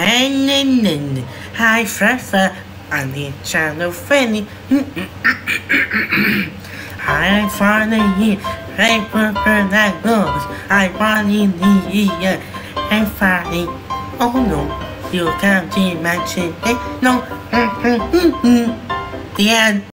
Hey, nin, nin. hi, Freffa. I'm the channel Fanny. I finally here. I prefer that goes. I finally here. And finally. Oh no, you can't imagine it. No. The end.